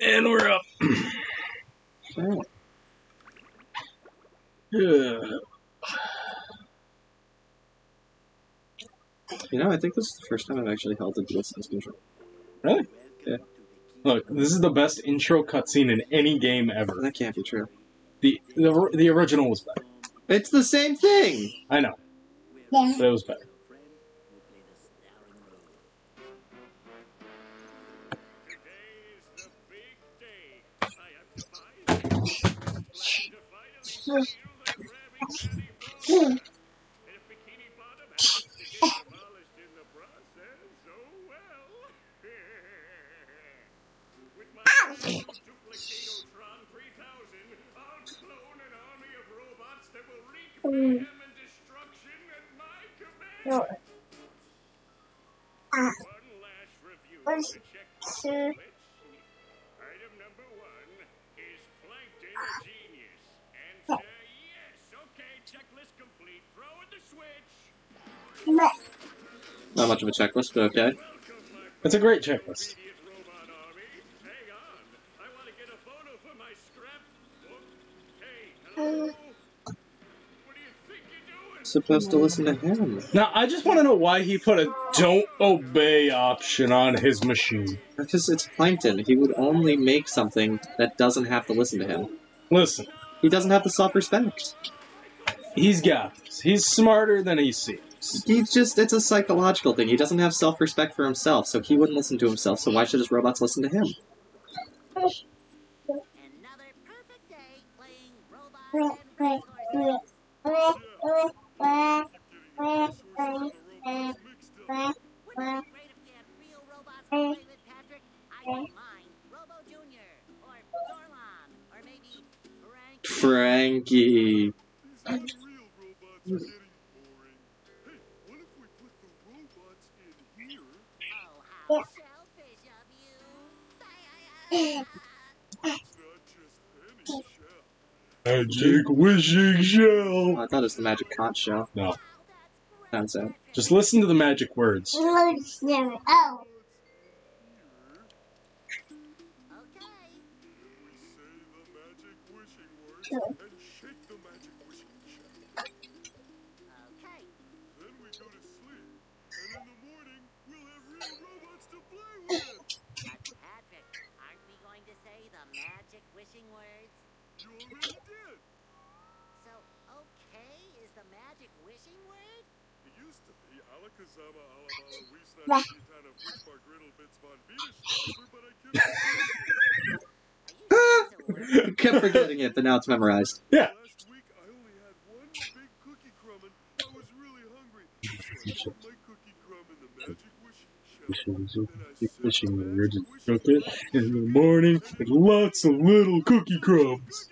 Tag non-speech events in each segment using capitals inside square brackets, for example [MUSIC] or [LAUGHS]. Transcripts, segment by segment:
And we're up. [SIGHS] You know, I think this is the first time I've actually held a DualSense control. Really? Yeah. Look, this is the best intro cutscene in any game ever. That can't be true. The the, the original was better. It's the same thing! I know, Yeah. but it was better. Item number uh, one is Plankton checklist complete. Throw in the switch. Not much of a checklist, but okay. It's a great checklist. idiot robot army. Hang on. I want to get a photo for my scrapbook. Hey, hello? Uh. What do you think you're doing? Supposed to listen to him. Now, I just want to know why he put a "don't obey" option on his machine. Because it's Plankton. He would only make something that doesn't have to listen to him. Listen, He doesn't have the self-respect. He's got this. He's smarter than he seems. He's just, it's a psychological thing. He doesn't have self-respect for himself, so he wouldn't listen to himself, so why should his robots listen to him? Another perfect day playing robots and racehorses. Wouldn't it be great if we had real robots to play with, Patrick? I don't mind Robo Junior or Zorlon or maybe Frank. Frankie. These real robots are getting boring. Hey, what if we put the robots in here? Oh, how selfish of you! Not just any. Magic wishing shell. Oh, I thought it was the Magic Conch show. No, Sounds sad. just listen to the magic words. Loads there. Oh. Okay. Words? You already did. So, okay is the magic wishing word? It used to be Alakazama Alabala Wiesna Bah. Titana Fritzbar Griddle Bits von Wiederstraßer, but I kept [LAUGHS] Are you sure it's a word? Kept forgetting it, but now it's memorized. [LAUGHS] Yeah. Last week I only had one big cookie crumb and I was really hungry. So I put my cookie crumb in the magic wishing shell. Then I said Wishing the words and cook it in the morning with lots of little cookie crumbs.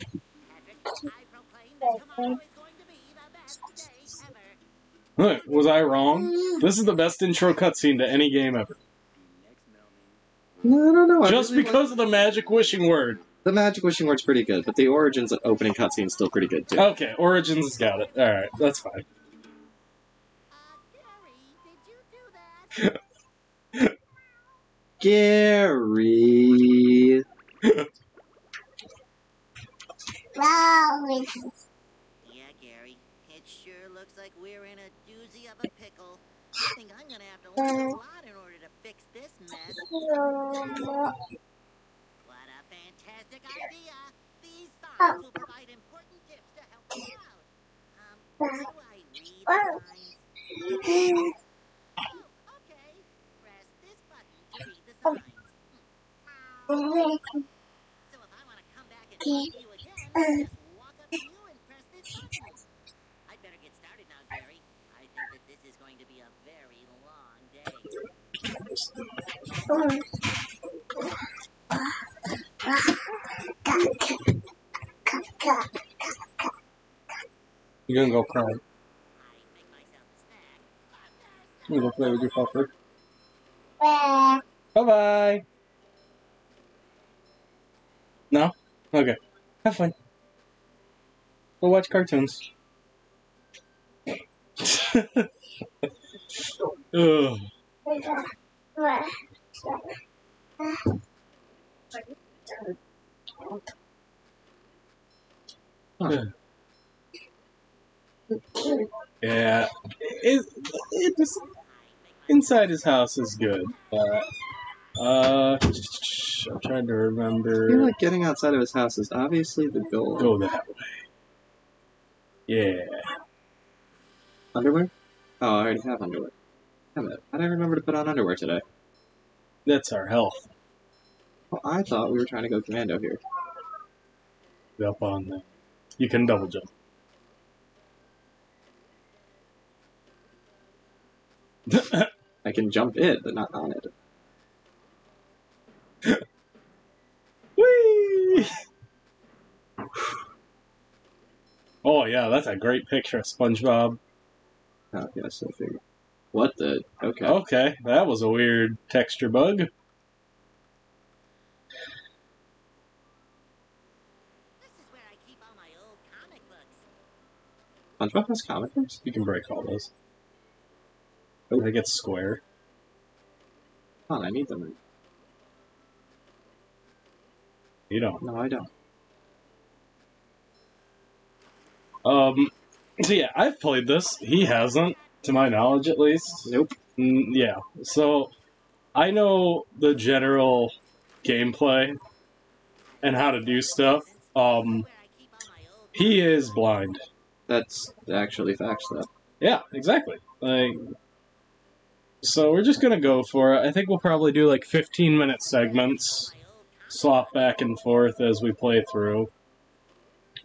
cookie crumbs. Patrick, I proclaim that tomorrow is going to be the best day ever. Look, was I wrong? This is the best intro cutscene to any game ever. No, no, no. I Just really because of the magic wishing word. The Magic Wishing Word's pretty good, but the Origins opening cutscene's still pretty good, too. Okay, Origins has got it. Alright, that's fine. Gary, did you do that? Gary. Wow. Yeah, Gary. It sure looks like we're in a doozy of a pickle. I think I'm gonna have to learn a lot in order to fix this mess. What a fantastic idea! These signs oh will provide important tips to help you out. Um, how do I read the signs? Oh, okay. Press this button to read the signs. So if I want to come back and see you again, I just walk up to you and press this button. I'd better get started now, Gary. I think that this is going to be a very long day. You gonna go cry. I make myself a snack. I'm You gonna go play with your. Well, Bye bye. No? Okay. Have fun. Go watch cartoons. [LAUGHS] [SIGHS] Ugh. Yeah, it, it just, inside his house is good. But, uh, I'm trying to I feel remember. like getting outside of his house is obviously the goal. Go that way. Yeah. Underwear? Oh, I already have underwear. Damn it. I didn't remember to put on underwear today. That's our health. Well, I thought we were trying to go commando here. Up on the. You can double jump. [LAUGHS] I can jump it, but not on it. [LAUGHS] Whee! Oh yeah, that's a great picture of SpongeBob. Oh, yes, I. What the? Okay. Okay, that was a weird texture bug. This is where I keep all my old comic books. SpongeBob has comic? You can break all those. Oh, I get square. Hold on, I need them. You don't. No, I don't. Um. So yeah, I've played this. He hasn't, to my knowledge, at least. Nope. Mm, yeah. So I know the general gameplay and how to do stuff. Um, Where I keep all my old he is blind. That's actually facts, though. Yeah, exactly. Like, so we're just gonna go for it. I think we'll probably do like 15 minute segments, my old comic swap back and forth as we play through.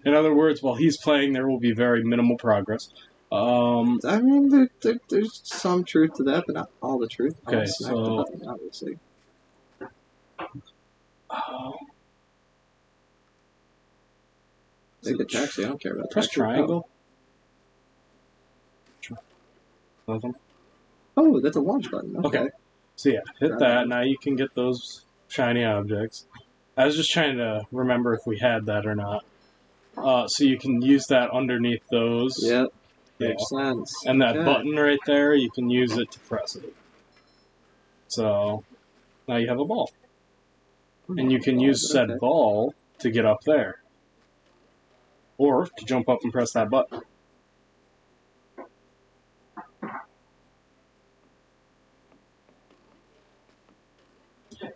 In other words, while he's playing, there will be very minimal progress. Um, I mean, there, there, there's some truth to that, but not all the truth. Okay, so- obviously. Take the taxi. I don't care about press taxi. triangle. Nothing. Oh, that's a launch button. Okay. Okay. So yeah, hit that. Now you can get those shiny objects. I was just trying to remember if we had that or not. Uh, so you can use that underneath those. Yep. Yeah. Makes sense. And that Okay. button right there, you can use it to press it. So now you have a ball. And you can use said Okay. ball to get up there. Or to jump up and press that button.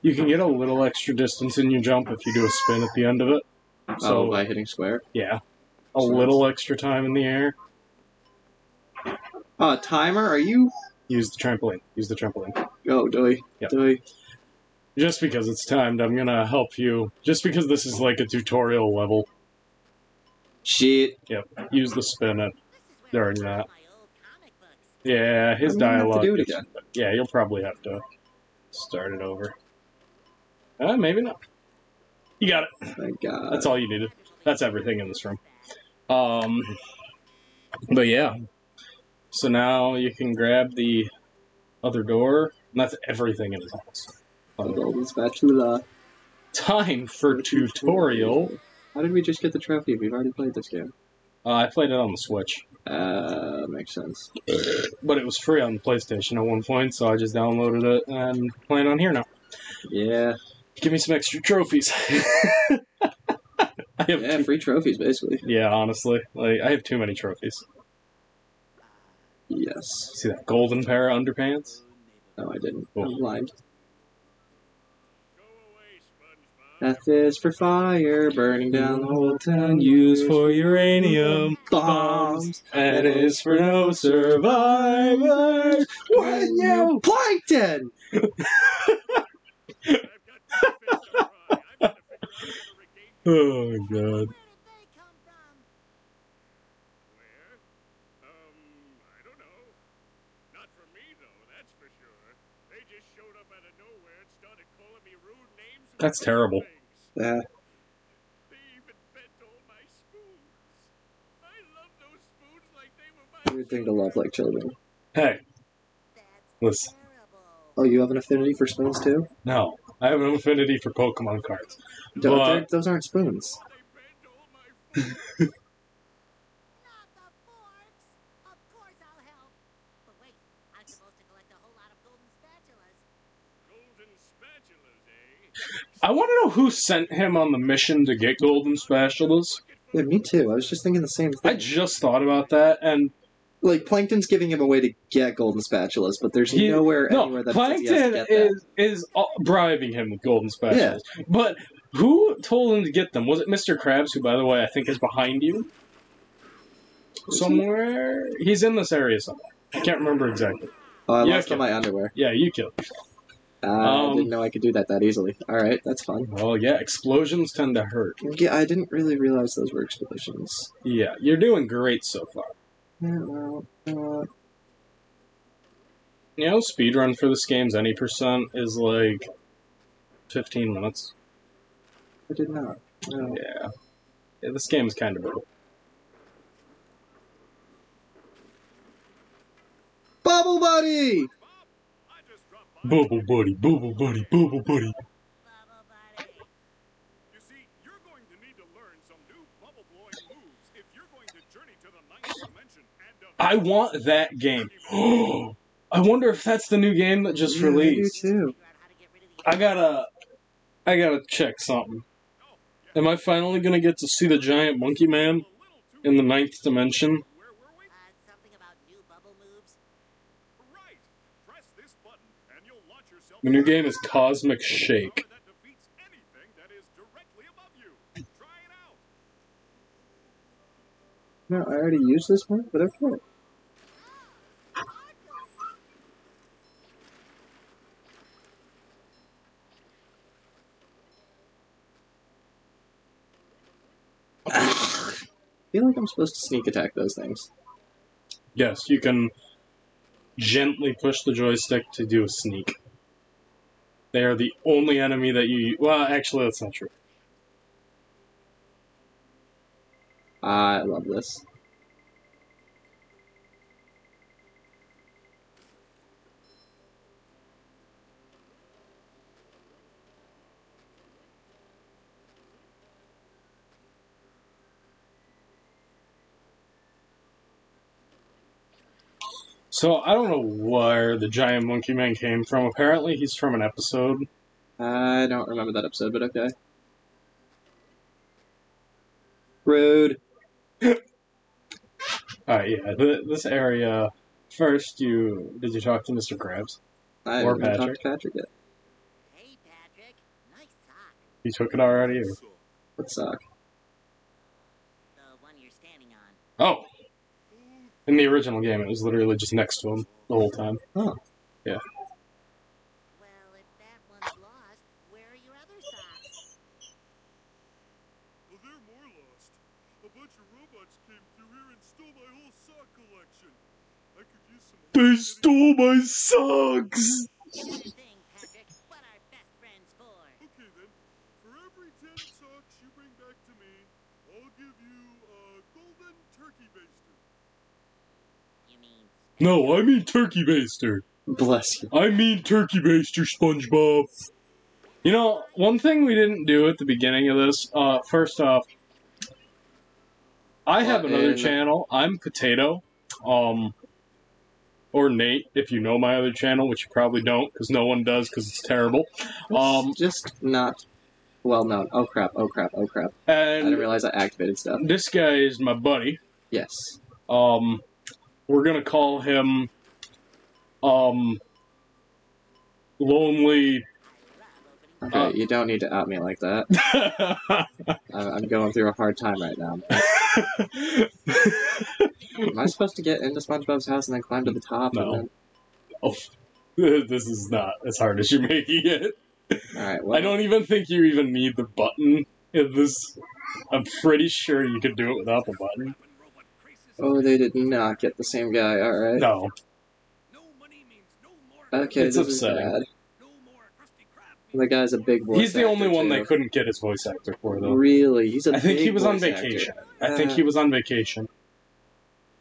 You can get a little extra distance in your jump if you do a spin at the end of it. So oh, by hitting square. yeah, a So little extra time in the air. Uh, timer, are you? Use the trampoline. Use the trampoline. Oh, doy. Yep. Doy. Just because it's timed, I'm gonna help you. Just because this is like a tutorial level. Shit. Yep. Use the spin it. This is where I During that. my old comic books. Yeah, his I'm gonna have to dialogue. do it again. Yeah, you'll probably have to start it over. Uh, maybe not. You got it. Thank God. That's all you needed. That's everything in this room. Um, but yeah. So now you can grab the other door. And that's everything in this house. Golden spatula. Time for tutorial. How did we just get the trophy? We've already played this game. Uh, I played it on the Switch, Uh, makes sense. but it was free on the PlayStation at one point, so I just downloaded it and playing on here now. Yeah. Give me some extra trophies. [LAUGHS] I have Yeah, too- free trophies, basically. yeah, honestly, like I have too many trophies. Yes. See that golden pair of underpants? No, I didn't. Oh. I'm blind. F is for fire, burning down the whole town. Used for uranium bombs. and is for no survivors. When you plankton! [LAUGHS] Oh, names. and That's terrible. Yeah. They even bent all my spoons. I love those spoons like they were my Weird thing to love like children. Hey, listen. Oh, you have an affinity for spoons too? No, I have an affinity for Pokemon cards. But- those aren't spoons. They bent all my food. Not the forks. Of course I'll help. But wait, I'm supposed to collect a whole lot of golden spatulas. Golden spatulas? I want to know who sent him on the mission to get golden spatulas. Yeah, me too. I was just thinking the same thing. I just thought about that, and like Plankton's giving him a way to get golden spatulas, but there's he, nowhere no, anywhere that says he has to Plankton is is uh, bribing him with golden spatulas. But who told him to get them? Was it Mr. Krabs, who, by the way, I think is behind you somewhere? He's in this area somewhere. I can't remember exactly. Oh, I Yeah, lost all my underwear. Yeah, you killed. him. Uh, I Um, didn't know I could do that that easily. All right, that's fun. Well, yeah, explosions tend to hurt. Yeah, I didn't really realize those were explosions. Yeah, you're doing great so far. Yeah, well, uh, You know, speedrun for this game's any percent is like 15 minutes. I did not. No. Yeah. Yeah, this game is kind of brutal. Bubble Buddy! I just dropped by. Bubble buddy, bubble buddy, bubble buddy. Bubble buddy. You see, you're going to need to learn some new bubble blowing moves if you're going to journey to the ninth dimension and defeat I want that game. [GASPS] I wonder if that's the new game that just Yeah, I do released. too. Figure out how to get rid of the I gotta, I gotta check something. Am I finally gonna get to see the giant monkey man in the ninth dimension? The new game is Cosmic Shake. No, I already used this one, but. I feel like I'm supposed to sneak attack those things. Yes, you can gently push the joystick to do a sneak. They are the only enemy that you. Well, actually, that's not true. I love this. So I don't know where the giant monkey man came from. Apparently, he's from an episode. I don't remember that episode, but okay. Rude. [LAUGHS] Alright, yeah, th- this area. First, you did you talk to Mr. Krabs? I Or haven't Patrick. talked to Patrick yet. Hey, Patrick. Nice sock. You took it already. Or... What suck? The one you're standing on. Oh, in the original game, it was literally just next to him the whole time. Oh. Well, if that one's lost, where are your other socks? Well, they're more lost. A bunch of robots came through here and stole my whole sock collection. I could use some. They stole my socks. Thing, Patrick. What are best friends for? Okay then. For every ten socks you bring back to me, I'll give you a golden turkey baster. You mean No, I mean turkey baster. Bless you. I mean turkey baster, SpongeBob. You know, one thing we didn't do at the beginning of this, uh, first off, I have What another channel. I'm Potato. Um, or Nate, if you know my other channel, which you probably don't, because no one does, because it's terrible. Um, It's just not well known. Oh crap, oh crap, oh crap. I didn't realize I activated stuff. this guy is my buddy. Yes. Um, we're gonna call him, um, Lonely. I love opening Okay, you don't need to out me like that. I- [LAUGHS] I'm going through a hard time right now. [LAUGHS] Am I supposed to get into SpongeBob's house and then climb to the top? No. And oh, [LAUGHS] this is not as hard as you're making it. All right. Well, I don't even think you even need the button in this. I'm pretty sure you could do it without the button. Oh, they did not get the same guy. All right. No, No money means no more. Okay, It's this is bad. No more Krusty Krab. The guy's a big voice. he's the only one too. they couldn't get his voice actor for, though. Really, he's a I think he was on actor. vacation. I think Uh. he was on vacation.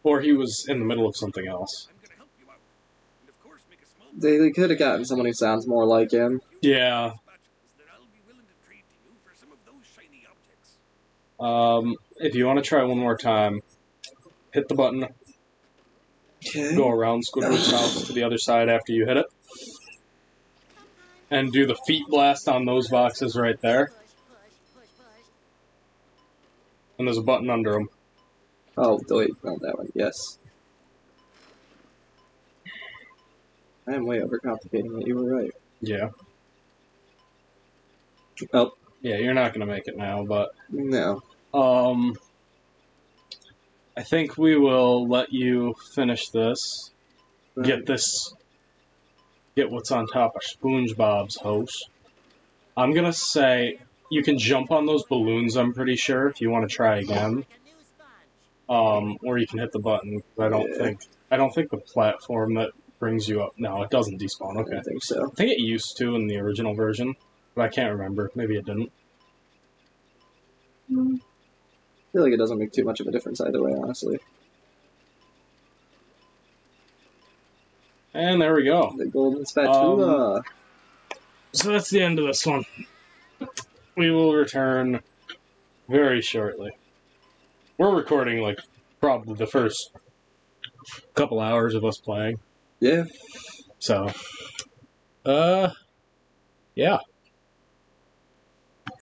Or he was in the middle of something else. I'm gonna help you out. And of course, make a small They, they could have gotten someone who sounds more like him. Yeah. spatulas that I'll be willing to trade to you for some of those shiny objects. Um, if you want to try one more time, hit the button, Okay. go around Squidward's house to the other side after you hit it. And do the feet blast on those boxes right there. And there's a button under them. Oh, wait, not that one. Yes. I am way overcomplicating it. You were right. Yeah. Oh, Yeah, you're not gonna make it now, but no. um, I think we will let you finish this. Get this. Get what's on top of SpongeBob's house. I'm gonna say you can jump on those balloons. I'm pretty sure if you want to try again. Like a new sponge. um, or you can hit the button. I don't Yeah. think I don't think the platform that brings you up. No, it doesn't despawn. I Okay, don't think so. I think it used to in the original version, but I can't remember. Maybe it didn't. I feel like it doesn't make too much of a difference either way, honestly. And there we go. The golden spatula. So that's the end of this one. We will return very shortly. We're recording like probably the first couple hours of us playing. yeah. So, uh, yeah.